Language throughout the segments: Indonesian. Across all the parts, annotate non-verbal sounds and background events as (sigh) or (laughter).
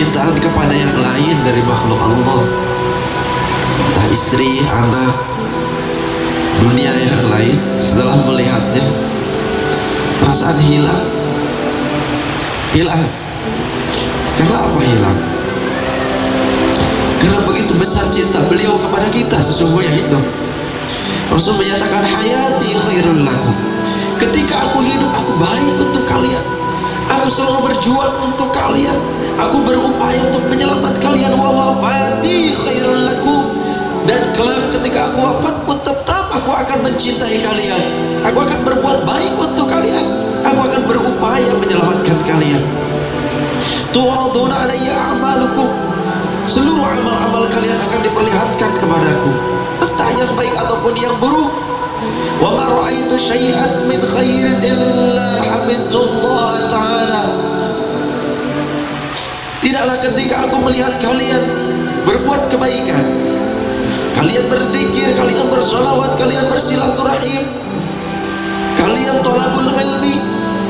kecintaan kepada yang lain dari makhluk Allah. Entah istri, anak dunia yang lain setelah melihatnya perasaan hilang. Hilang. Karena apa hilang? Karena begitu besar cinta beliau kepada kita sesungguhnya itu. Rasul menyatakan hayati khairul lakum. Ketika aku hidup aku baik untuk kalian aku selalu berjuang untuk kalian. Aku berupaya untuk menyelamatkan kalian. Wa wafati khairul lakum. Dan kelak ketika aku wafat pun tetap aku akan mencintai kalian. Aku akan berbuat baik untuk kalian. Aku akan berupaya menyelamatkan kalian. Turaduna alayya a'malukum. Seluruh amal-amal kalian akan diperlihatkan kepadaku entah yang baik ataupun yang buruk wa ma ra'aitu syai'an min khairin illa hamidullah ta'ala. Tidaklah ketika aku melihat kalian berbuat kebaikan kalian berzikir, kalian bersolawat, kalian bersilaturahim kalian tolabul ilmi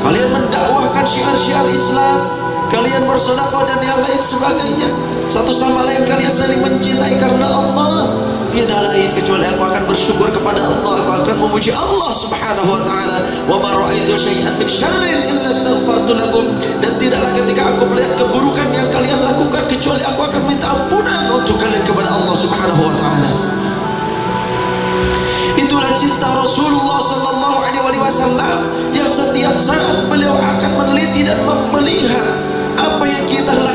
kalian mendakwahkan syiar-syiar Islam kalian bersedekah dan yang lain sebagainya. Satu sama lain kalian saling mencintai karena Allah tiada lain kecuali aku akan bersyukur kepada Allah. Aku akan memuji Allah subhanahu wa ta'ala. Wa ma ra'aitu syai'an min syarrin illa astaghfartu lakum. Dan tidaklah ketika aku melihat keburukan yang kalian lakukan kecuali aku akan minta ampunan untuk kalian kepada Allah subhanahu wa ta'ala. Itulah cinta Rasulullah sallallahu alaihi wasallam yang setiap saat beliau akan meneliti dan melihat apa yang kita lakukan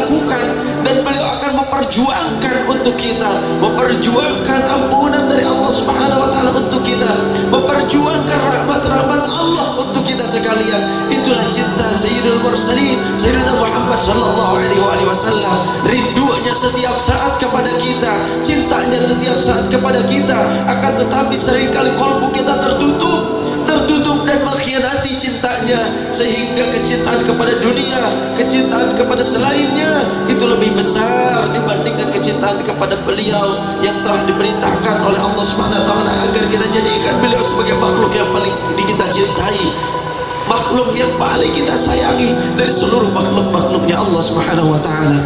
beliau akan memperjuangkan untuk kita memperjuangkan ampunan dari Allah subhanahu wa ta'ala untuk kita memperjuangkan rahmat-rahmat Allah untuk kita sekalian. Itulah cinta Sayyidul Mursalin Sayyidina Muhammad sallallahu alaihi wasallam. Rindunya setiap saat kepada kita cintanya setiap saat kepada kita akan tetapi sering kali kolbu kita tertutup dan mengkhianati cintanya sehingga kecintaan kepada dunia kecintaan kepada selainnya itu lebih besar dibandingkan kecintaan kepada beliau yang telah diberitakan oleh Allah Subhanahu wa taala agar kita jadikan beliau sebagai makhluk yang paling kita cintai makhluk yang paling kita sayangi dari seluruh makhluk-makhluknya Allah Subhanahu wa taala.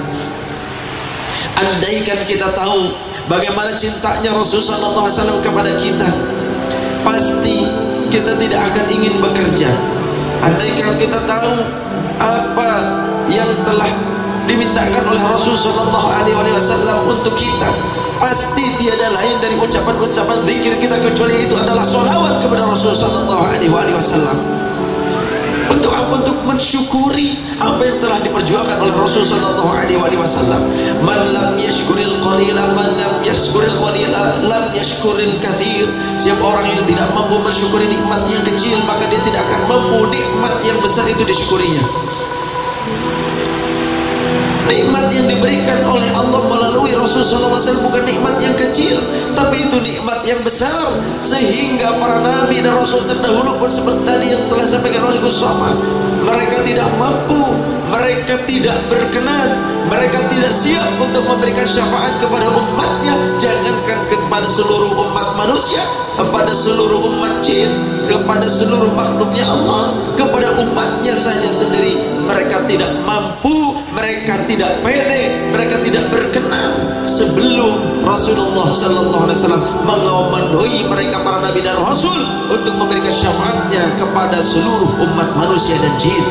Andaikan kita tahu bagaimana cintanya Rasulullah wasallam kepada kita pasti kita tidak akan ingin bekerja. Andaikan kita tahu apa yang telah dimintakan oleh Rasul sallallahu alaihi wasallam untuk kita pasti tiada lain dari ucapan-ucapan zikir kita kecuali itu adalah solawat kepada Rasul sallallahu alaihi wasallam untuk apa untuk mensyukuri apa yang telah diperjuangkan oleh Rasul sallallahu alaihi wasallam. Man lam yashkuril qalila man lam yashkuril qalila lam yashkuril kathir. Siapa orang yang tidak mampu mensyukuri nikmat yang kecil maka dia tidak akan mampu nikmat yang besar itu disyukurinya nikmat yang diberikan oleh Allah melalui Rasulullah SAW bukan nikmat yang kecil tapi itu nikmat yang besar. Sehingga para nabi dan rasul terdahulu pun seperti tadi yang telah disampaikan oleh Gus mereka tidak mampu mereka tidak berkenan mereka tidak siap untuk memberikan syafaat kepada umatnya. Jangankan kepada seluruh umat manusia kepada seluruh umat jin kepada seluruh makhluknya Allah kepada umatnya saja sendiri mereka tidak mampu mereka tidak pede mereka tidak berkenan sebelum Rasulullah sallallahu alaihi wasallam mengomandoi mereka para nabi dan rasul untuk memberikan syafaatnya kepada seluruh umat manusia dan jin.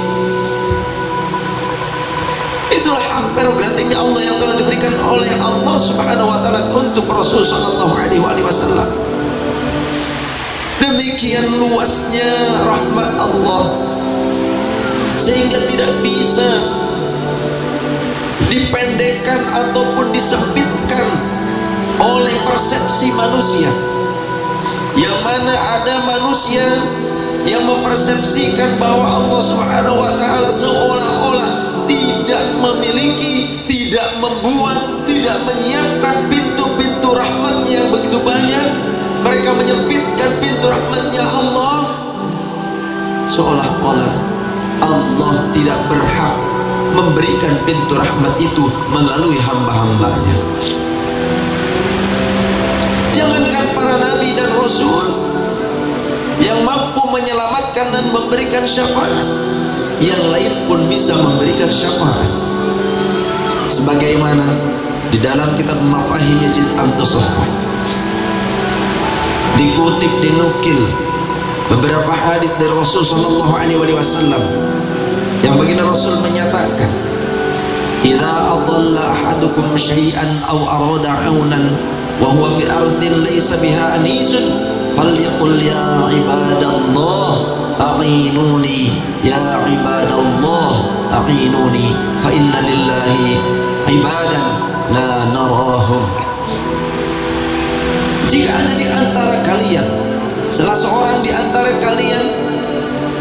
Itulah hak prerogatifnya Allah yang telah diberikan oleh Allah subhanahu wa ta'ala untuk Rasul sallallahu alaihi wasallam. Demikian luasnya rahmat Allah. Sehingga tidak bisa dipendekkan ataupun disempitkan oleh persepsi manusia yang mana ada manusia yang mempersepsikan bahwa Allah Subhanahu wa taala seolah-olah tidak memiliki, tidak membuat, tidak menyiapkan pintu-pintu rahmatnya yang begitu banyak. Mereka menyempitkan pintu rahmatnya Allah seolah-olah Allah tidak berhak memberikan pintu rahmat itu melalui hamba-hambanya. Jangankan para nabi dan rasul yang mampu menyelamatkan dan memberikan syafaat yang lain pun bisa memberikan syafaat. Sebagaimana di dalam kitab Mafahim Yajid Antusohbah dikutip dinukil beberapa hadis dari Rasul sallallahu alaihi wasallam yang baginda Rasul menyatakan idza adalla ahadukum syai'an aw arada 'aunan wa huwa bi ardin laysa biha anisun falyaqul ya ibadallah a'inuni ya ibadallah a'inuni fa inna lillahi ibadan la narahum jika ada di antara kalian salah seorang di antara kalian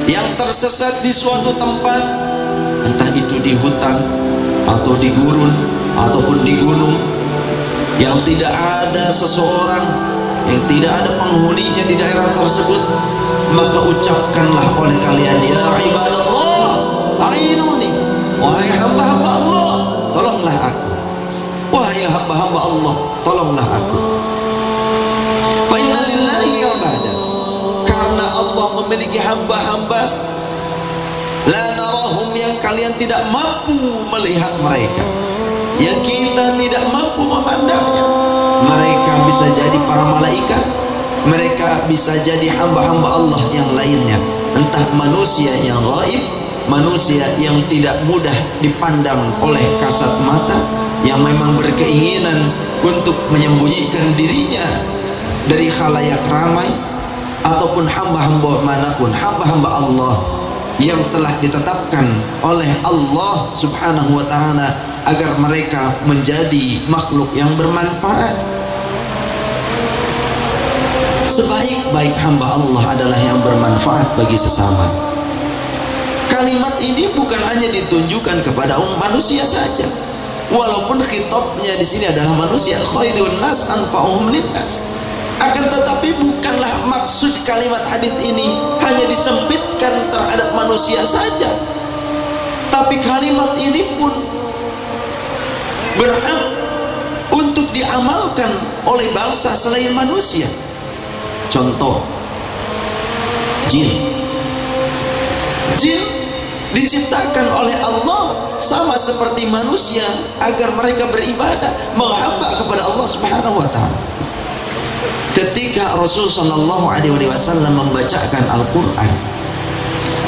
yang tersesat di suatu tempat entah itu di hutan atau di gurun ataupun di gunung yang tidak ada seseorang yang tidak ada penghuninya di daerah tersebut maka ucapkanlah oleh kalian ya ibadallah ainuni wahai hamba-hamba Allah tolonglah aku. Wahai hamba-hamba Allah tolonglah aku. Fa inna lillahi Allah memiliki hamba-hamba la narahum yang kalian tidak mampu melihat mereka. Yang kita tidak mampu memandangnya mereka bisa jadi para malaikat mereka bisa jadi hamba-hamba Allah yang lainnya. Entah manusia yang gaib manusia yang tidak mudah dipandang oleh kasat mata yang memang berkeinginan untuk menyembunyikan dirinya dari khalayak ramai ataupun hamba-hamba mana pun hamba-hamba Allah yang telah ditetapkan oleh Allah subhanahu wa ta'ala agar mereka menjadi makhluk yang bermanfaat. Sebaik-baik hamba Allah adalah yang bermanfaat bagi sesama. Kalimat ini bukan hanya ditunjukkan kepada umat manusia saja. Walaupun khitabnya di sini adalah manusia khairun nas anfa'uhum linnas akan tetapi bukanlah maksud kalimat hadis ini hanya disempitkan terhadap manusia saja. Tapi kalimat ini pun berhak untuk diamalkan oleh bangsa selain manusia. Contoh jin. Jin diciptakan oleh Allah sama seperti manusia agar mereka beribadah menghamba kepada Allah Subhanahu wa taala ketika Rasul Shallallahu Alaihi Wasallam membacakan Al-Quran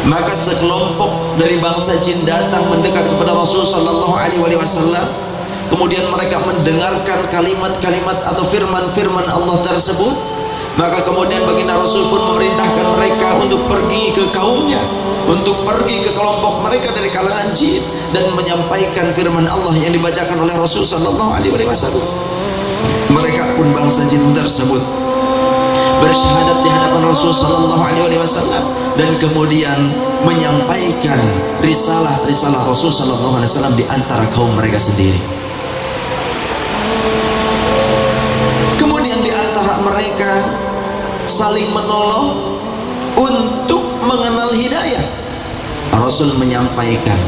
maka sekelompok dari bangsa jin datang mendekat kepada Rasul Shallallahu Alaihi Wasallam. Kemudian mereka mendengarkan kalimat-kalimat atau firman-firman Allah tersebut. Maka kemudian baginda Rasul pun memerintahkan mereka untuk pergi ke kaumnya untuk pergi ke kelompok mereka dari kalangan jin dan menyampaikan firman Allah yang dibacakan oleh Rasul Shallallahu Alaihi Wasallam mereka pun bangsa jin tersebut bersyahadat di hadapan Rasul sallallahu alaihi wasallam dan kemudian menyampaikan risalah-risalah Rasul sallallahu alaihi wasallam di antara kaum mereka sendiri. Kemudian di antara mereka saling menolong untuk mengenal hidayah. Rasul menyampaikan,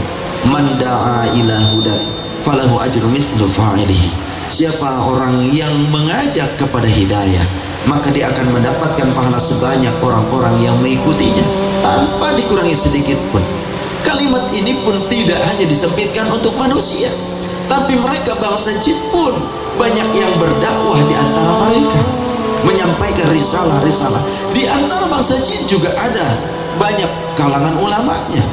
"Man da'a ila hudan falahu ajru mithlu fa'ilihi." Siapa orang yang mengajak kepada hidayah, maka dia akan mendapatkan pahala sebanyak orang-orang yang mengikutinya. Tanpa dikurangi sedikit pun. Kalimat ini pun tidak hanya disempitkan untuk manusia tapi mereka bangsa jin pun. Banyak yang berdakwah di antara mereka menyampaikan risalah-risalah. Di antara bangsa jin juga ada banyak kalangan ulamanya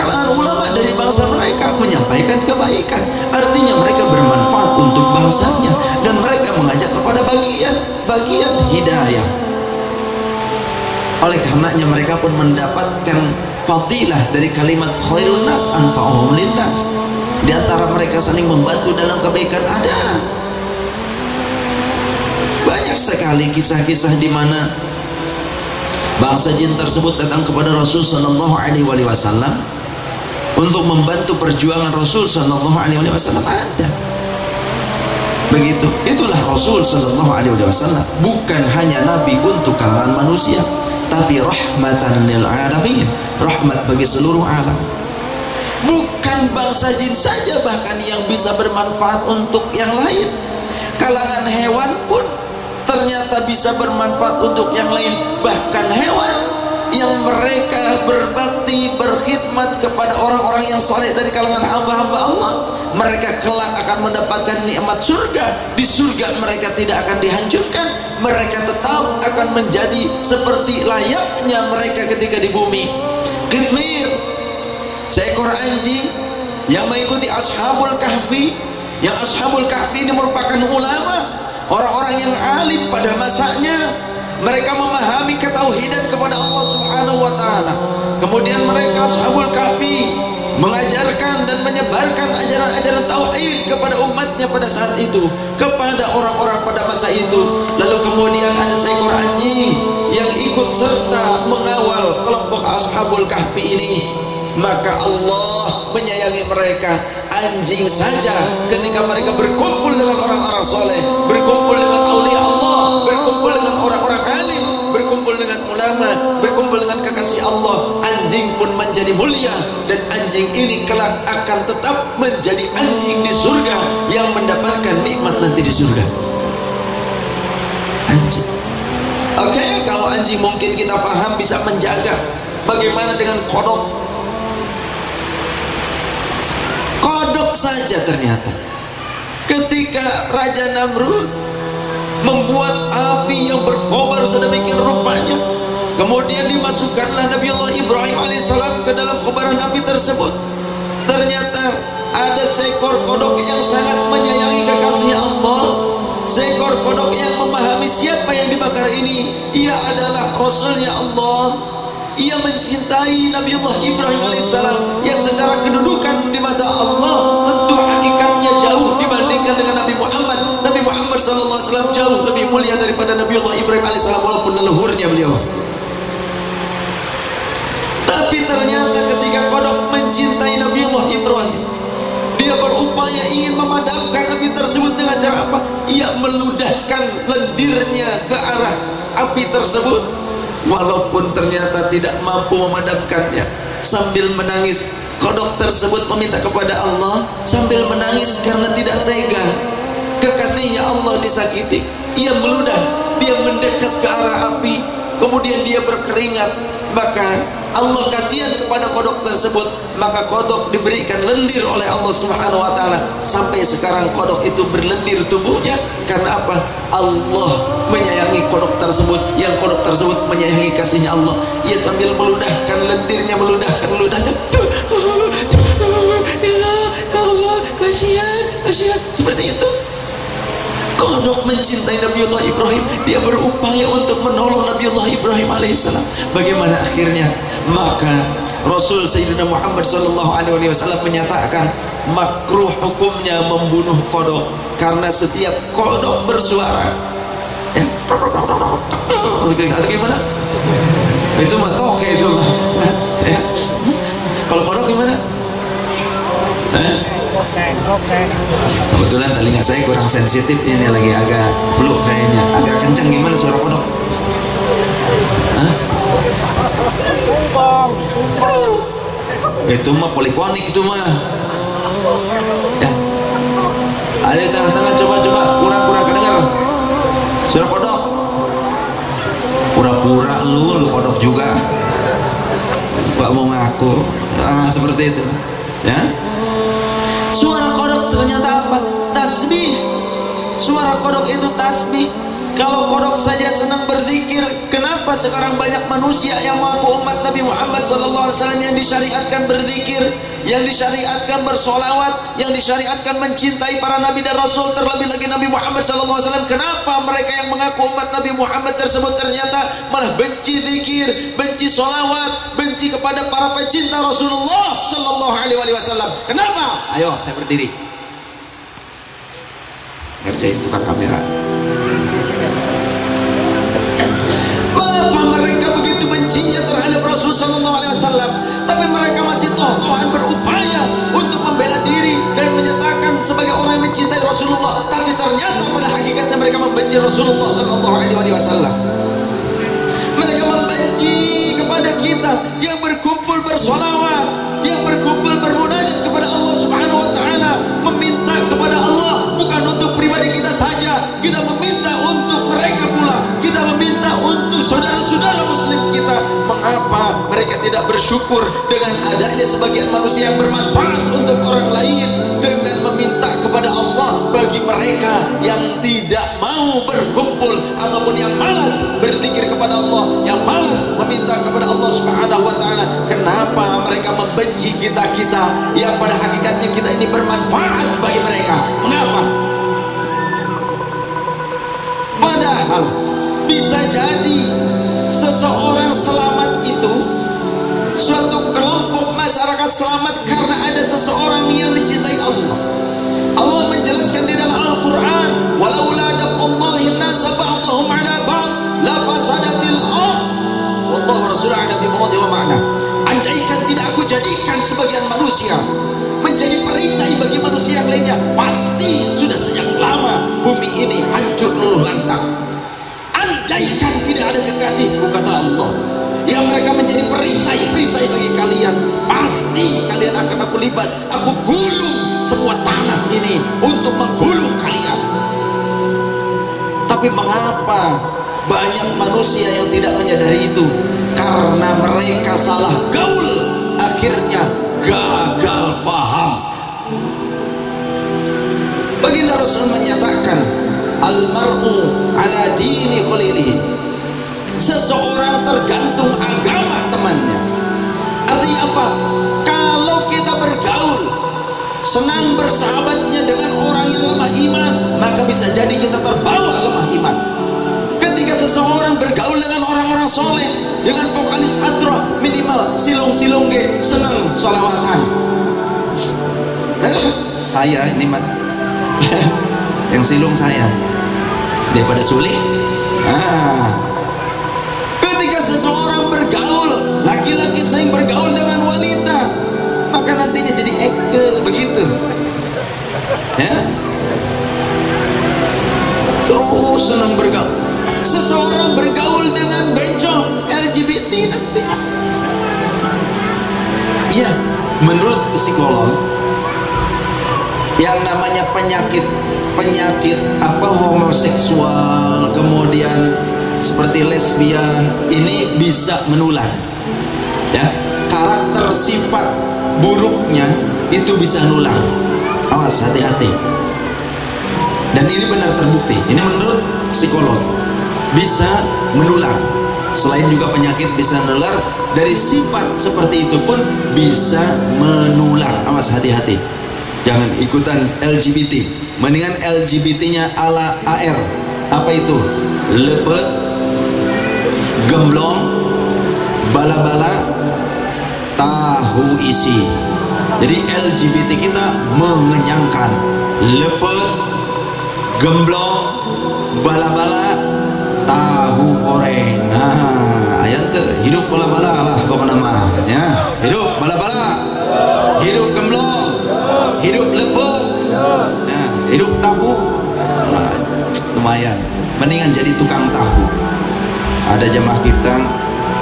kalangan ulama dari bangsa mereka menyampaikan kebaikan. Artinya mereka bermanfaat untuk bangsanya dan mereka mengajak kepada bagian bagian hidayah. Oleh karenanya mereka pun mendapatkan fadilah dari kalimat khairun nas anfa'uhum linnas di antara mereka saling membantu dalam kebaikan ada. Banyak sekali kisah-kisah di mana bangsa jin tersebut datang kepada Rasul sallallahu alaihi wasallam untuk membantu perjuangan Rasul Shallallahu Alaihi Wasallam ada. Begitu. Itulah Rasul Shallallahu Alaihi Wasallam. Bukan hanya Nabi untuk kalangan manusia tapi rahmatan lil alamin. Rahmat bagi seluruh alam. Bukan bangsa jin saja bahkan yang bisa bermanfaat untuk yang lain. Kalangan hewan pun ternyata bisa bermanfaat untuk yang lain. Bahkan hewan yang mereka berbakti berkhidmat kepada orang-orang yang soleh dari kalangan hamba-hamba Allah mereka kelak akan mendapatkan nikmat surga. Di surga mereka tidak akan dihancurkan mereka tetap akan menjadi seperti layaknya mereka ketika di bumi. Khidmir seekor anjing yang mengikuti ashabul kahfi yang ashabul kahfi ini merupakan ulama orang-orang yang alim pada masanya mereka memahami ketauhidan kepada Allah Subhanahu wa taala. Kemudian mereka Ashabul Kahfi mengajarkan dan menyebarkan ajaran-ajaran tauhid kepada umatnya pada saat itu, kepada orang-orang pada masa itu. Lalu kemudian ada seekor anjing yang ikut serta mengawal kelompok Ashabul Kahfi ini. Maka Allah menyayangi mereka anjing saja ketika mereka berkumpul dengan orang-orang soleh berkumpul dengan aulia Allah anjing ini kelak akan tetap menjadi anjing di surga yang mendapatkan nikmat nanti di surga. Anjing. Oke okay, kalau anjing mungkin kita paham bisa menjaga bagaimana dengan kodok. Kodok saja ternyata. Ketika Raja Namrud membuat api yang berkobar sedemikian rupanya kemudian dimasukkanlah Nabi Allah Ibrahim alaihissalam ke dalam kobaran api tersebut. Ternyata ada seekor kodok yang sangat menyayangi kekasih Allah. Seekor kodok yang memahami siapa yang dibakar ini. Ia adalah Rasulnya Allah. Ia mencintai Nabi Allah Ibrahim alaihissalam yang secara kedudukan di mata Allah tentu hakikatnya jauh dibandingkan dengan Nabi Muhammad. Nabi Muhammad SAW jauh lebih mulia daripada Nabi Allah Ibrahim alaihissalam walaupun leluhurnya beliau tapi ternyata ketika kodok mencintai Nabi Allah Ibrahim dia berupaya ingin memadamkan api tersebut dengan cara apa? ia meludahkan lendirnya ke arah api tersebut. Walaupun ternyata tidak mampu memadamkannya sambil menangis kodok tersebut meminta kepada Allah sambil menangis karena tidak tega. Kekasihnya Allah disakiti. Ia meludah dia mendekat ke arah api kemudian dia berkeringat. Maka Allah kasihan kepada kodok tersebut maka kodok diberikan lendir oleh Allah subhanahu wa ta'ala. Sampai sekarang kodok itu berlendir tubuhnya. Karena apa? Allah menyayangi kodok tersebut. Yang kodok tersebut menyayangi kasihnya Allah. Ia sambil meludahkan lendirnya meludahkan meludahkan ya Allah kasihan kasihan. Seperti itu. Kodok mencintai Nabi Allah Ibrahim. Dia berupaya untuk menolong Nabi Allah Ibrahim alaihissalam. Bagaimana akhirnya maka Rasul Sayyidina Muhammad sallallahu alaihi wasallam menyatakan makruh hukumnya membunuh kodok karena setiap kodok bersuara. Ya. Atau gimana? Itu mah toke itu ya. kalau kodok gimana? Eh? kebetulan telinga saya kurang sensitif ini lagi agak flu kayaknya. Agak kencang gimana suara kodok itu mah poliponik itu mah. Ya. Ada di tengah-tengah coba-coba. Kurang-kurang kedengar. Suara kodok. Pura-pura lu lu kodok juga. Pak mau ngaku. Ah, seperti itu. Ya. Suara kodok ternyata apa? Tasbih. Suara kodok itu tasbih kalau kodok saja senang berzikir kenapa sekarang banyak manusia yang mengaku umat Nabi Muhammad SAW yang disyariatkan berzikir yang disyariatkan bersolawat yang disyariatkan mencintai para Nabi dan Rasul terlebih lagi Nabi Muhammad SAW kenapa mereka yang mengaku umat Nabi Muhammad tersebut ternyata malah benci zikir benci solawat benci kepada para pecinta Rasulullah Wasallam? Kenapa? ayo saya berdiri. Ngerjain tukang kamera bencinya terhadap Rasul Sallallahu Alaihi Wasallam tapi mereka masih toh-tohan berupaya untuk membela diri dan menyatakan sebagai orang yang mencintai Rasulullah tapi ternyata pada hakikatnya mereka membenci Rasulullah Sallallahu Alaihi Wasallam. Mereka membenci kepada kita yang berkumpul bersolawat yang berkumpul bermunajat kepada Allah subhanahu wa ta'ala kita mengapa mereka tidak bersyukur dengan adanya sebagian manusia yang bermanfaat untuk orang lain dengan meminta kepada Allah bagi mereka yang tidak mau berkumpul ataupun yang malas berzikir kepada Allah yang malas meminta kepada Allah subhanahu wa ta'ala. Kenapa mereka membenci kita-kita yang pada hakikatnya kita ini bermanfaat bagi mereka? Mengapa? Padahal bisa jadi seseorang selamat itu suatu kelompok masyarakat selamat karena ada seseorang yang dicintai Allah. Allah menjelaskan di dalam Al-Quran walaula daf'ullahi nasa ba'dahum ala ba'd la fasadatil ard. Wallahu rasul ada bi muradi wa ma'na andaikan tidak aku jadikan sebagian manusia menjadi perisai bagi manusia yang lainnya pasti sudah sejak lama bumi ini hancur luluh lantang. Andaikan ada kekasihku kata Allah. Yang mereka menjadi perisai-perisai bagi kalian pasti kalian akan aku libas aku gulung semua tanah ini untuk menggulung kalian. Tapi mengapa banyak manusia yang tidak menyadari itu? Karena mereka salah gaul akhirnya gagal paham. Baginda Rasul menyatakan almar'u ala dini khalilihi seseorang tergantung agama temannya. Artinya apa? Kalau kita bergaul senang bersahabatnya dengan orang yang lemah iman maka bisa jadi kita terbawa lemah iman. Ketika seseorang bergaul dengan orang-orang soleh dengan vokalis hadroh minimal silung-silung senang solawatan saya ini mat. (laughs) Yang silung saya. Daripada sulit. Ah sering bergaul dengan wanita maka nantinya jadi eke begitu. Ya? Terus senang bergaul. Seseorang bergaul dengan bencong LGBT nanti. Ya menurut psikolog yang namanya penyakit penyakit apa homoseksual kemudian seperti lesbian ini bisa menular ya karakter sifat buruknya itu bisa nular. Awas hati-hati. Dan ini benar terbukti. Ini menurut psikolog. Bisa menular. Selain juga penyakit bisa menular dari sifat seperti itu pun bisa menular. Awas hati-hati. Jangan ikutan LGBT mendingan LGBT nya ala AR apa itu? Lepet gemblong bala-bala tahu isi. Jadi LGBT kita mengenyangkan. Lepet gemblong bala-bala tahu goreng nah ayat hidup bala-bala lah pokoknya nama ya hidup bala-bala. Hidup gemblong hidup lepet. Nah, hidup tahu. Nah, lumayan. Mendingan jadi tukang tahu. Ada jemaah kita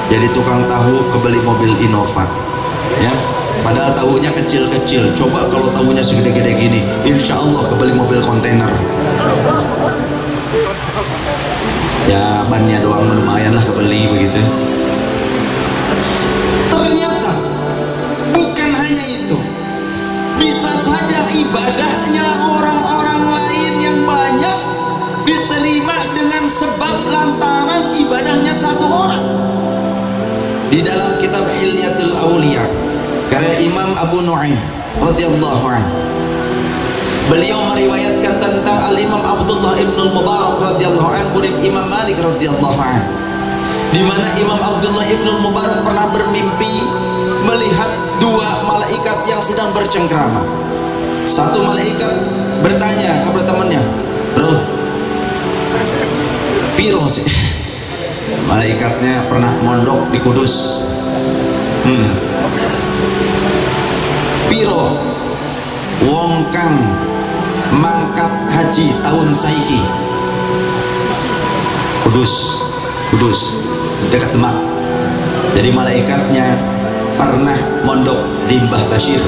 jadi tukang tahu kebeli mobil Innova ya. Padahal tahunya kecil-kecil. Coba kalau tahunya segede-gede gini insya Allah kebeli mobil kontainer. Ya bannya doang lumayan lah kebeli begitu. Ternyata bukan hanya itu. Bisa saja ibadahnya orang-orang lain yang banyak diterima dengan sebab lantaran ibadahnya satu orang di dalam kitab Hilyatul Auliya karya Imam Abu Nu'aim radhiyallahu beliau meriwayatkan tentang Al-Imam Abdullah Ibn Mubarak radhiyallahu anhu murid Imam Malik radhiyallahu anhu di mana Imam Abdullah Ibn Mubarak pernah bermimpi melihat dua malaikat yang sedang bercengkrama. Satu malaikat bertanya kepada temannya bro piro sih malaikatnya pernah mondok di Kudus. Hmm. piro? Wong kang mangkat haji tahun saiki. Kudus Kudus dekat Demak. Jadi malaikatnya pernah mondok di Mbah Bashir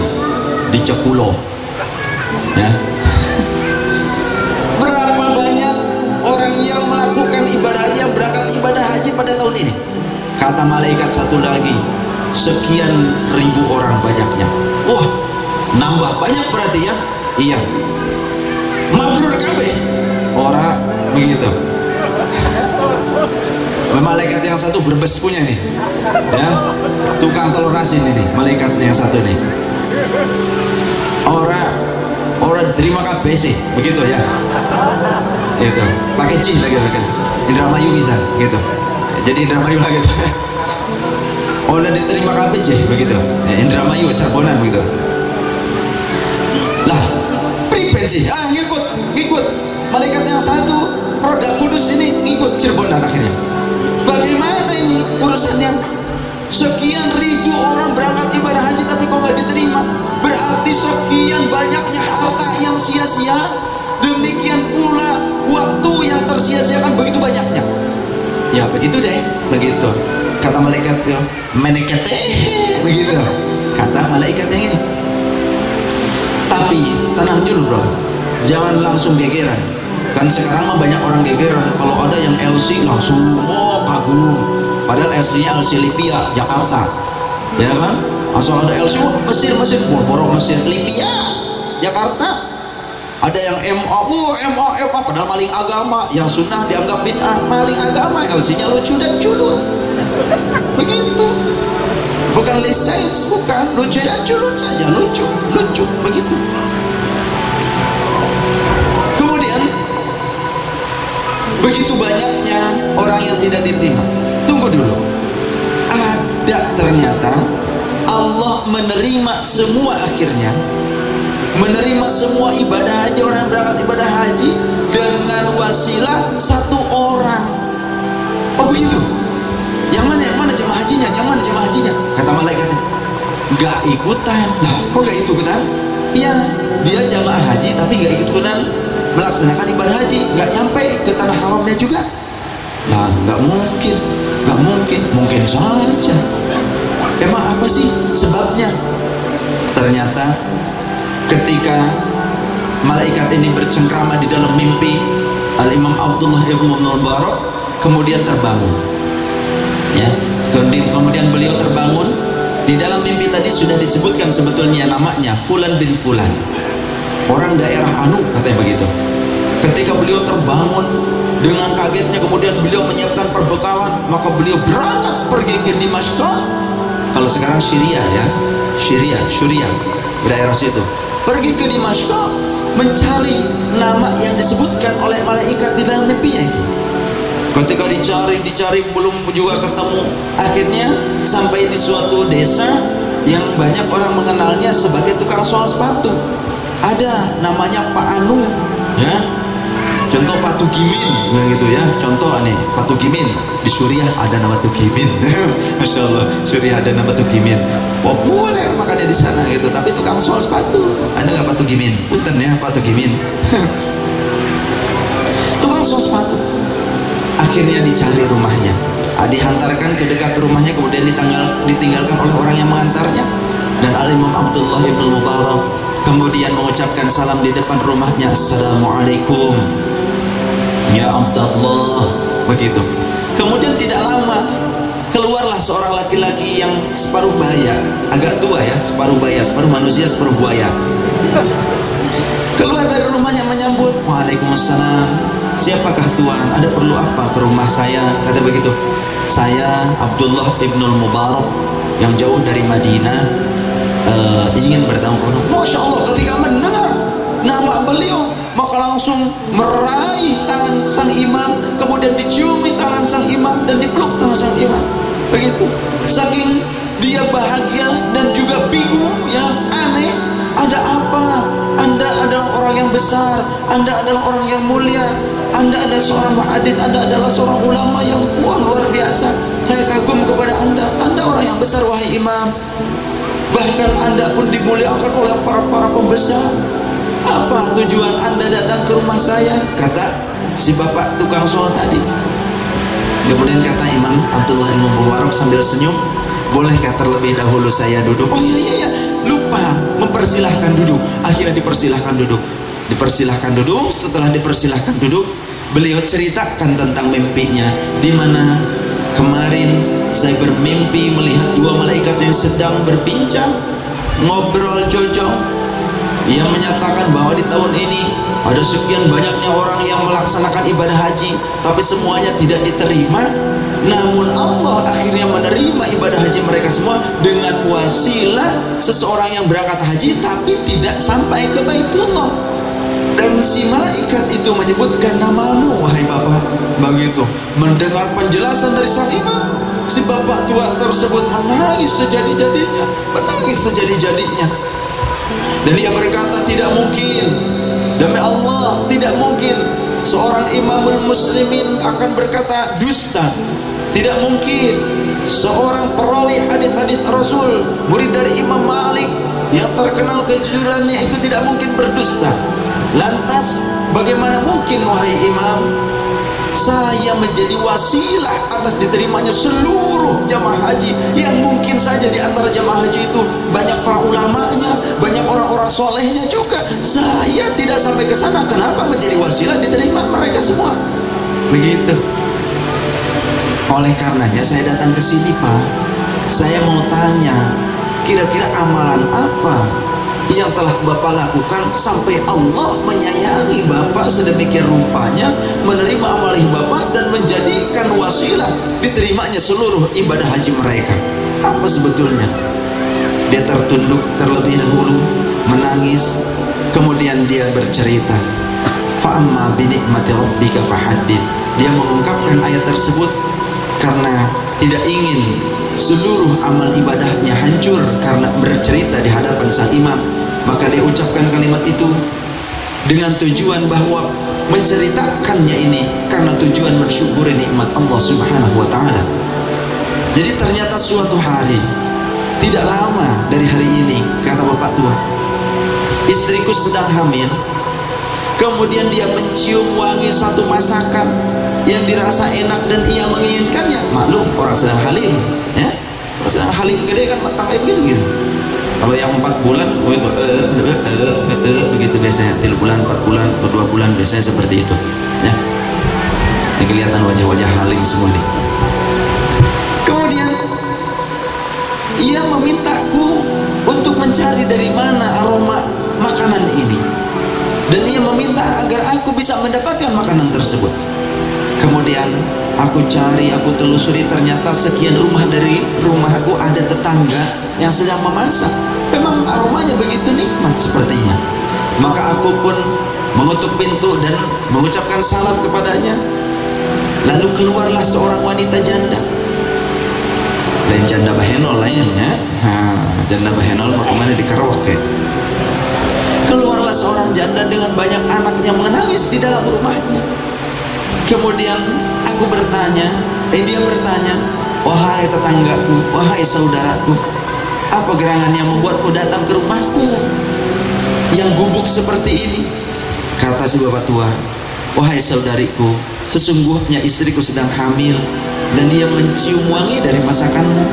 di Cepulo ya ibadah haji pada tahun ini? Kata malaikat satu lagi sekian ribu orang banyaknya. Wah nambah banyak berarti ya? Iya. Mabrur kabeh. Orang begitu. Malaikat yang satu berbes punya nih ya tukang telur asin ini malaikat yang satu nih orang orang diterima kabeh sih begitu ya. Itu pakai cih lagi lagi Indramayu bisa gitu. Jadi Indramayu lagi gitu. Orang diterima cih begitu. Ya, Indramayu Cerbonan begitu. Lah pripen sih. Ah ngikut ngikut. Malaikat yang satu produk kudus ini ngikut Cirebonan akhirnya. Bagaimana ini urusannya? Sekian ribu orang berangkat ibadah haji tapi kok nggak diterima? Berarti sekian banyaknya harta yang sia-sia? Demikian pula waktu tersia-siakan begitu banyaknya. Ya begitu deh begitu. Kata malaikat ya malaikat begitu. Kata malaikat yang ini. Tapi tenang dulu bro. Jangan langsung gegeran. Kan sekarang mah banyak orang gegeran. Kalau ada yang LC langsung oh kagum padahal LC nya LC Lipia Jakarta. Ya kan? Asal ada LC oh, Mesir Mesir. Borok Mesir Lipia Jakarta ada yang MA oh MA MA padahal maling agama. Yang sunnah dianggap bid'ah maling agama. LC nya lucu dan culut begitu. Bukan license bukan. Lucu dan culut saja. Lucu lucu. Begitu. Begitu banyaknya orang yang tidak diterima. Tunggu dulu. Ada ternyata Allah menerima semua akhirnya menerima semua ibadah haji orang yang berangkat ibadah haji dengan wasilah satu orang. Oh begitu? Yang mana yang mana jemaah hajinya? Yang mana jemaah hajinya? Kata malaikatnya gak ikutan. Nah kok gak ikutan? Iya dia jamaah haji tapi gak ikut ikutan melaksanakan ibadah haji. Nggak nyampe ke tanah haramnya juga. Nah nggak mungkin nggak mungkin mungkin saja. Emang apa sih sebabnya? Ternyata ketika malaikat ini bercengkrama di dalam mimpi Al-Imam Abdullah ibn Mubarak kemudian terbangun. Ya kemudian beliau terbangun. Di dalam mimpi tadi sudah disebutkan sebetulnya namanya Fulan bin Fulan. Orang daerah Anu katanya begitu. Ketika beliau terbangun dengan kagetnya kemudian beliau menyiapkan perbekalan maka beliau berangkat pergi ke Dimashqa kalau sekarang Syria ya Syria Syria daerah situ pergi ke Dimashqa mencari nama yang disebutkan oleh malaikat di dalam mimpinya itu. Ketika dicari dicari belum juga ketemu. Akhirnya sampai di suatu desa yang banyak orang mengenalnya sebagai tukang soal sepatu. Ada namanya Pak Anu ya contoh Pak Tugimin nah gitu ya. Contoh nih Pak Tugimin di Suriah ada nama Tugimin (laughs) Masya Allah Suriah ada nama Tugimin Wah boleh makanya di sana gitu. Tapi tukang soal sepatu. Ada nggak Pak Tugimin punten ya Pak Tugimin (laughs) tukang soal sepatu. Akhirnya dicari rumahnya. Ah, dihantarkan ke dekat rumahnya kemudian ditinggal, ditinggalkan oleh orang yang mengantarnya. Dan Al-Imam Abdullah ibn Mubarak kemudian mengucapkan salam di depan rumahnya. Assalamualaikum ya Abdullah. Begitu. Kemudian tidak lama keluarlah seorang laki-laki yang separuh bahaya. Agak tua ya separuh bahaya separuh manusia separuh buaya. Keluar dari rumahnya menyambut Waalaikumsalam. Siapakah tuan? Ada perlu apa ke rumah saya? Kata begitu. Saya Abdullah ibnul Mubarak yang jauh dari Madinah. Uh, ingin bertemu Masya Allah ketika mendengar nama beliau maka langsung meraih sang imam kemudian diciumi tangan sang imam dan dipeluk tangan sang imam. Begitu. Saking dia bahagia dan juga bingung ya aneh ada apa? Anda adalah orang yang besar anda adalah orang yang mulia anda adalah seorang muhadid anda adalah seorang ulama yang wah luar biasa. Saya kagum kepada anda. Anda orang yang besar wahai imam. Bahkan anda pun dimuliakan oleh para para pembesar. Apa tujuan anda datang ke rumah saya? Kata si bapak tukang soal tadi. Kemudian kata Imam Abdullah bin Mubarak sambil senyum bolehkah terlebih dahulu saya duduk? Oh iya iya iya. Lupa mempersilahkan duduk. Akhirnya dipersilahkan duduk. Dipersilahkan duduk. Setelah dipersilahkan duduk beliau ceritakan tentang mimpinya. Di mana kemarin saya bermimpi melihat dua malaikat yang sedang berbincang ngobrol jojong yang menyatakan bahwa di tahun ini ada sekian banyaknya orang yang melaksanakan ibadah haji tapi semuanya tidak diterima. Namun Allah akhirnya menerima ibadah haji mereka semua dengan wasilah seseorang yang berangkat haji tapi tidak sampai ke Baitullah. Dan si malaikat itu menyebutkan namamu wahai bapak. Begitu. Mendengar penjelasan dari sang imam si bapak tua tersebut menangis sejadi-jadinya. Menangis sejadi-jadinya dan dia berkata tidak mungkin. Demi Allah tidak mungkin seorang imamul muslimin akan berkata dusta. Tidak mungkin seorang perawi hadis-hadis Rasul, murid dari Imam Malik yang terkenal kejujurannya itu tidak mungkin berdusta. Lantas bagaimana mungkin wahai imam saya menjadi wasilah atas diterimanya seluruh jamaah haji yang mungkin saja di antara jamaah haji itu banyak para ulamanya, banyak orang-orang solehnya juga. Saya tidak sampai ke sana. Kenapa menjadi wasilah diterima mereka semua? Begitu. Oleh karenanya saya datang ke sini Pak. Saya mau tanya, kira-kira amalan apa yang telah Bapak lakukan sampai Allah menyayangi Bapak sedemikian rupanya menerima amalih Bapak dan menjadikan wasilah diterimanya seluruh ibadah haji mereka. Apa sebetulnya? Dia tertunduk terlebih dahulu, menangis, kemudian dia bercerita. Fa'amma binikmati rabbika fahaddid. Dia mengungkapkan ayat tersebut karena tidak ingin seluruh amal ibadahnya hancur karena bercerita di hadapan sang imam maka dia ucapkan kalimat itu dengan tujuan bahwa menceritakannya ini karena tujuan bersyukuri nikmat Allah subhanahu wa ta'ala. Jadi ternyata suatu hari tidak lama dari hari ini kata bapak tua istriku sedang hamil. Kemudian dia mencium wangi satu masakan yang dirasa enak dan ia menginginkannya. Maklum orang sedang halim ya. Orang sedang halim gede kan matang kayak begitu gitu kalau yang empat bulan uh, uh, uh, begitu biasanya. Tiga bulan empat bulan atau dua bulan biasanya seperti itu ya. Ini kelihatan wajah-wajah halim semua nih kemudian ia memintaku untuk mencari dari mana aroma makanan ini. Dan ia meminta agar aku bisa mendapatkan makanan tersebut. Kemudian aku cari aku telusuri ternyata sekian rumah dari rumahku ada tetangga yang sedang memasak memang aromanya begitu nikmat sepertinya. Maka aku pun mengutuk pintu dan mengucapkan salam kepadanya. Lalu keluarlah seorang wanita janda. Lain janda bahenol lainnya. Ha, janda bahenol mau ke mana di Karawak ya? Keluarlah seorang janda dengan banyak anak yang menangis di dalam rumahnya. Kemudian aku bertanya eh dia bertanya wahai tetanggaku wahai saudaraku apa gerangan yang membuatmu datang ke rumahku? Yang gubuk seperti ini? Kata si bapak tua wahai saudariku sesungguhnya istriku sedang hamil dan dia mencium wangi dari masakanmu.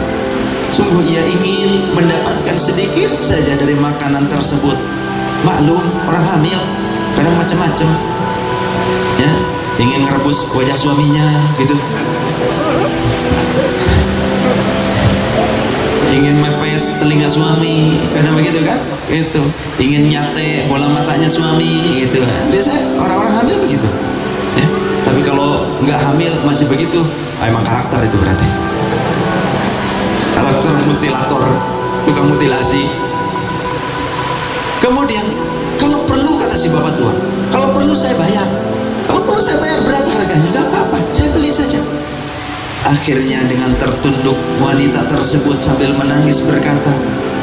Sungguh ia ingin mendapatkan sedikit saja dari makanan tersebut. Maklum orang hamil kadang macam-macam ya ingin merebus wajah suaminya gitu. Ingin telinga suami kadang begitu kan? Itu ingin nyate bola matanya suami gitu. Biasanya orang-orang hamil begitu. Ya tapi kalau nggak hamil masih begitu. Ah, emang karakter itu berarti. Karakter mutilator tukang mutilasi. Kemudian kalau perlu kata si bapak tua kalau perlu saya bayar akhirnya dengan tertunduk wanita tersebut sambil menangis berkata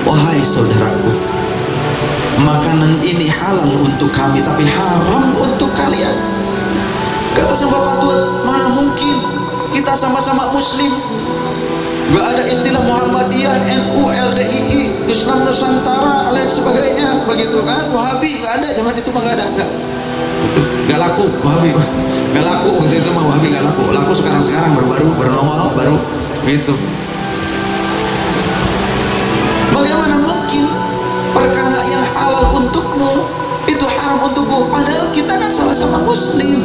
wahai saudaraku makanan ini halal untuk kami tapi haram untuk kalian kata si bapak tua mana mungkin kita sama-sama muslim Gak ada istilah Muhammadiyah, NU, LDII, Islam Nusantara, lain sebagainya, begitu kan? Wahabi gak ada, zaman itu mah gak ada, gak. Gak laku, Wahabi. Gak laku waktu itu mah Wahabi gak laku. Laku kamu sekarang-sekarang baru-baru baru nongol baru gitu bagaimana mungkin perkara yang halal untukmu itu haram untukku padahal kita kan sama-sama muslim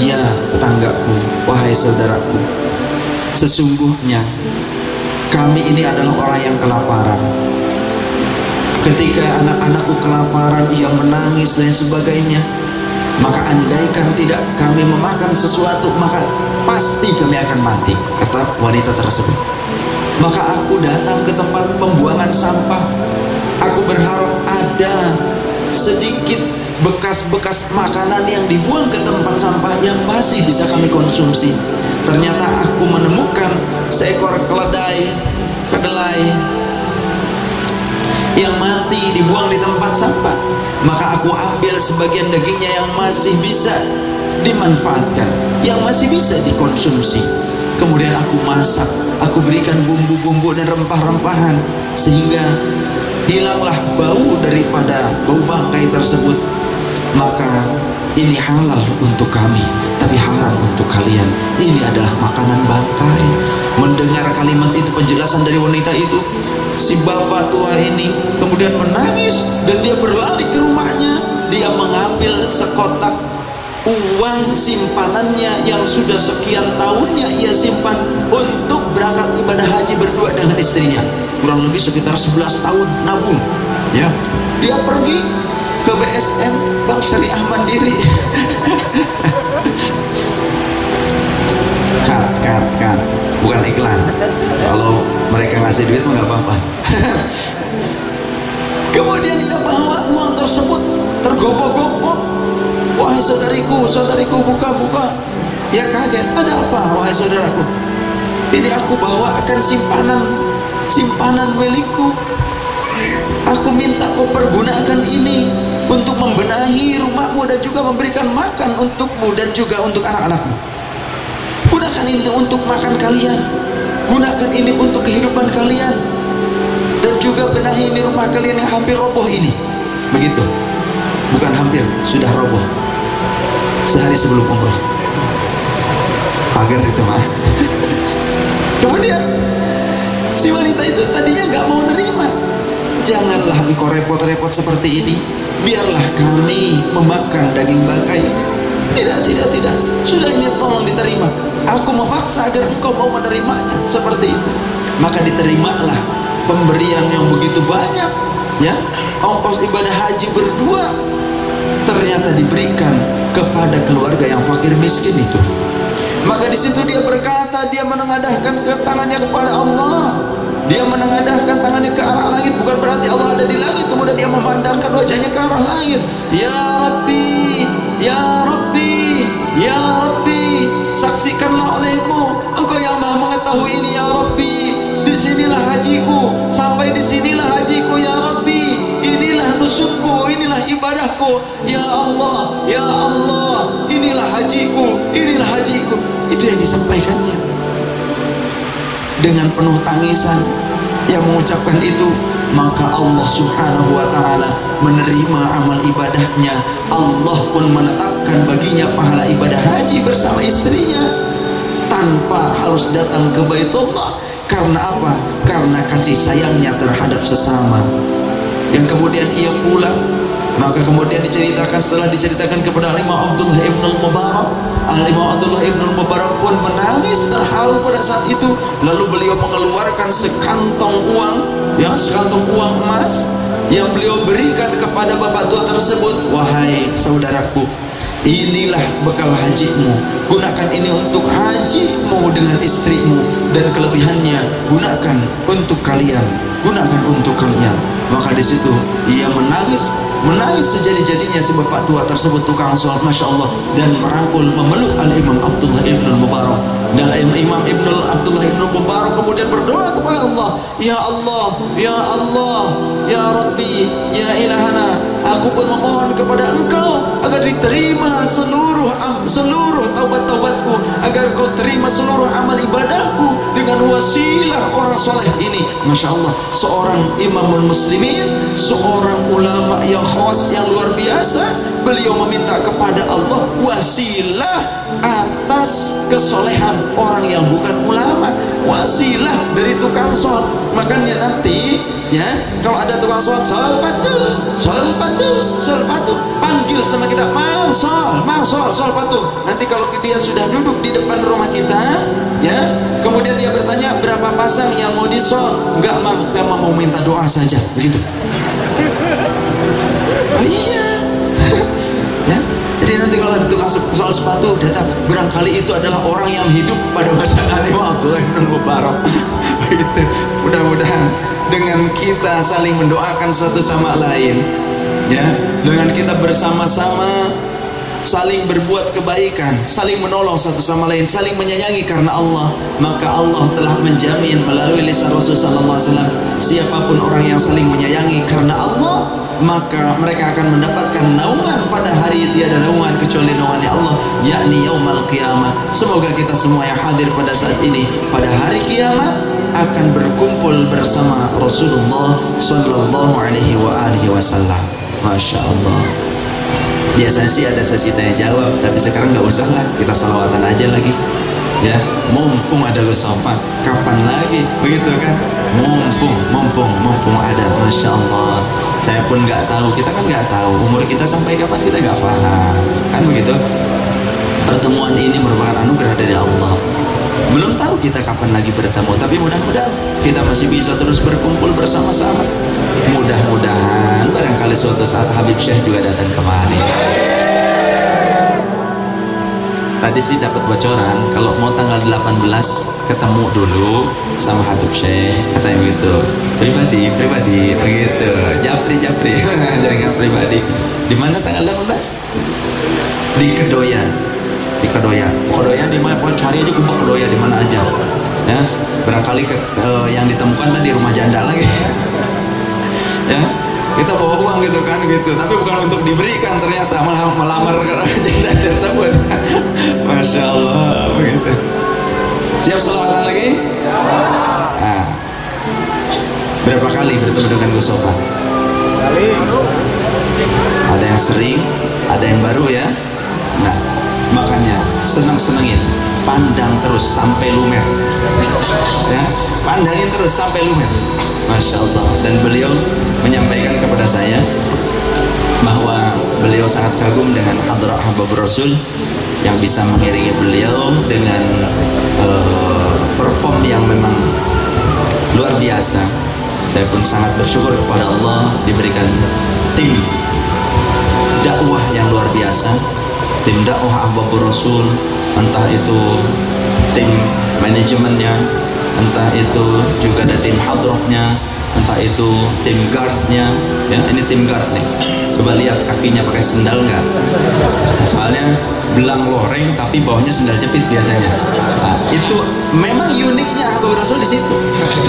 ya tanggaku wahai saudaraku sesungguhnya kami ini adalah orang yang kelaparan ketika anak-anakku kelaparan ia menangis dan sebagainya maka andaikan tidak kami memakan sesuatu maka pasti kami akan mati. Kata wanita tersebut. Maka aku datang ke tempat pembuangan sampah. Aku berharap ada sedikit bekas-bekas makanan yang dibuang ke tempat sampah yang masih bisa kami konsumsi. Ternyata aku menemukan seekor keledai kedelai yang mati dibuang di tempat sampah maka aku ambil sebagian dagingnya yang masih bisa dimanfaatkan yang masih bisa dikonsumsi. Kemudian aku masak aku berikan bumbu-bumbu dan rempah-rempahan sehingga hilanglah bau daripada bau bangkai tersebut. Maka ini halal untuk kami tapi haram untuk kalian. Ini adalah makanan bangkai. Mendengar kalimat itu penjelasan dari wanita itu si bapak tua ini kemudian menangis dan dia berlari ke rumahnya. Dia mengambil sekotak uang simpanannya yang sudah sekian tahunnya ia simpan untuk berangkat ibadah haji berdua dengan istrinya. Kurang lebih sekitar 11 tahun nabung ya. Dia pergi ke BSM Bank Syariah Mandiri. Cut cut cut bukan iklan. Kalau mereka ngasih duit mah nggak apa-apa. (laughs) Kemudian dia bawa uang tersebut tergopoh-gopoh wahai saudariku saudariku buka-buka. Ya kaget ada apa wahai saudaraku? Ini aku bawa akan simpanan simpanan milikku. Aku minta kau pergunakan ini untuk membenahi rumahmu dan juga memberikan makan untukmu dan juga untuk anak-anakmu gunakan ini untuk makan kalian. Gunakan ini untuk kehidupan kalian. Dan juga benahi ini rumah kalian yang hampir roboh ini. Begitu. Bukan hampir sudah roboh. Sehari sebelum umroh. Pagar itu mah (laughs) kemudian si wanita itu tadinya nggak mau nerima. Janganlah engkau repot-repot seperti ini. Biarlah kami memakan daging bangkai tidak tidak tidak. Sudah ini tolong diterima aku memaksa agar engkau mau menerimanya seperti itu. Maka diterimalah pemberian yang begitu banyak ya. Ongkos ibadah haji berdua ternyata diberikan kepada keluarga yang fakir miskin itu. Maka di situ dia berkata dia menengadahkan tangannya kepada Allah. Dia menengadahkan tangannya ke arah langit. Bukan berarti Allah ada di langit kemudian dia memandangkan wajahnya ke arah langit. Ya Rabbi ya Rabbi ibadahku ya Allah ya Allah inilah hajiku inilah hajiku. Itu yang disampaikannya. Dengan penuh tangisan yang mengucapkan itu maka Allah subhanahu wa ta'ala menerima amal ibadahnya. Allah pun menetapkan baginya pahala ibadah haji bersama istrinya tanpa harus datang ke Baitullah. Karena apa? karena kasih sayangnya terhadap sesama. Yang kemudian ia pulang maka kemudian diceritakan setelah diceritakan kepada Imam Abdullah ibn al-Mubarak Imam Abdullah ibn al-Mubarak pun menangis terharu pada saat itu. Lalu beliau mengeluarkan sekantong uang ya sekantong uang emas yang beliau berikan kepada bapak tua tersebut. Wahai saudaraku inilah bekal hajimu. Gunakan ini untuk hajimu dengan istrimu. Dan kelebihannya gunakan untuk kalian. Gunakan untuk kalian. Maka di situ ia menangis. Menangis sejadi-jadinya si bapak tua tersebut tukang sholat Masya Allah dan merangkul memeluk Al-Imam Abdullah Ibn Mubarak. Dan Imam Ibn Abdullah Ibn Mubarak kemudian berdoa kepada Allah Ya Allah, Ya Allah, Ya Rabbi, Ya Ilahana aku pun memohon kepada engkau agar diterima seluruh seluruh taubat-taubatku agar kau terima seluruh amal ibadahku dengan wasilah orang soleh ini. Masya Allah seorang imamul muslimin seorang ulama yang khawas yang luar biasa beliau meminta kepada Allah wasilah atas kesolehan orang yang bukan ulama. Wasilah dari tukang sol. Makanya nanti ya kalau ada tukang sol sol patu sol patu sol patu panggil sama kita mang sol mang sol sol patu nanti kalau dia sudah duduk di depan rumah kita ya kemudian dia bertanya berapa pasang yang mau disol? Enggak mang saya mau minta doa saja. Begitu. (laughs) Oh iya tukang soal sepatu datang barangkali itu adalah orang yang hidup pada masa (laughs) Imam Abdullah bin Mubarak. (laughs) Begitu mudah-mudahan dengan kita saling mendoakan satu sama lain ya. Dengan kita bersama-sama saling berbuat kebaikan, saling menolong satu sama lain, saling menyayangi karena Allah, maka Allah telah menjamin melalui lisan Rasulullah SAW siapa pun orang yang saling menyayangi karena Allah, maka mereka akan mendapatkan naungan pada hari tiada naungan kecuali naungannya Allah, yakni yaumal qiyamah. Semoga kita semua yang hadir pada saat ini pada hari kiamat akan berkumpul bersama Rasulullah Sallallahu Alaihi Wasallam. Masya Allah biasanya sih ada sesi tanya jawab tapi sekarang nggak usah lah. Kita salawatan aja lagi. Ya mumpung ada Sofa kapan lagi? Begitu kan? Mumpung mumpung mumpung ada. Masya Allah saya pun nggak tahu. Kita kan nggak tahu. Umur kita sampai kapan kita nggak paham. Kan begitu? Pertemuan ini merupakan anugerah dari Allah. Belum tahu kita kapan lagi bertemu tapi mudah-mudahan kita masih bisa terus berkumpul bersama-sama. Mudah-mudahan barangkali suatu saat Habib Syekh juga datang kemari tadi sih dapat bocoran kalau mau tanggal 18 ketemu dulu sama Habib Syekh katanya gitu. Pribadi pribadi begitu. Japri japri. (laughs) Jaringan pribadi. Di mana tanggal 18 di Kedoyan. Di Kedoyan. Kedoyan di mana? Cari aja kubah Kedoyan di mana aja. Ya barangkali ke, uh, yang ditemukan tadi rumah janda lagi. (laughs) Ya kita bawa uang gitu kan gitu. Tapi bukan untuk diberikan ternyata malah melamar janda tersebut. (laughs) Masya Allah begitu. Siap selawatan lagi? Nah, berapa kali bertemu dengan Gus Sofa ada yang sering ada yang baru ya? Nah makanya senang-senangin pandang terus sampai lumer. Ya pandangin terus sampai lumer. Masya Allah. Dan beliau menyampaikan kepada saya bahwa beliau sangat kagum dengan hadrat Habib Rasul yang bisa mengiringi beliau dengan uh, perform yang memang luar biasa. Saya pun sangat bersyukur kepada Allah diberikan tim dakwah yang luar biasa tim dakwah Habib Rasul entah itu tim manajemennya entah itu juga ada tim hadrohnya entah itu tim guardnya? Ya ini tim guard nih. Coba lihat kakinya pakai sendal nggak? Soalnya belang loreng tapi bawahnya sendal jepit biasanya. Nah, itu memang uniknya Abu Rasul di situ.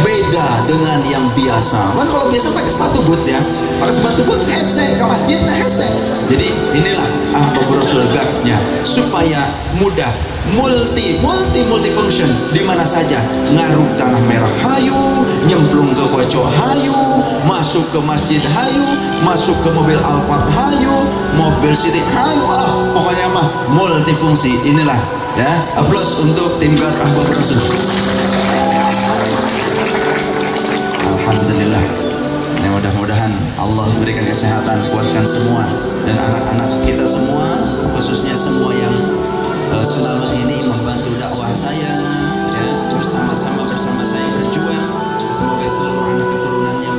Beda dengan yang biasa. Kan kalau biasa pakai sepatu boot ya. Pakai sepatu boot hese ke masjid nah hese jadi inilah Abu Rasul guardnya. Supaya mudah. Multi multi multi function. Di mana saja. Ngaruh tanah merah hayu nyemplung ke kocok hayu masuk ke masjid hayu masuk ke mobil Alphard hayu mobil Civic hayu. Ah pokoknya mah multi fungsi. Inilah ya aplaus untuk tim Garang Ahmad Alhamdulillah. Ya, mudah-mudahan Allah berikan kesehatan kuatkan semua dan anak-anak kita semua khususnya semua yang uh, selama ini membantu dakwah saya ya bersama-sama bersama saya berjuang. Semoga seluruh anak keturunannya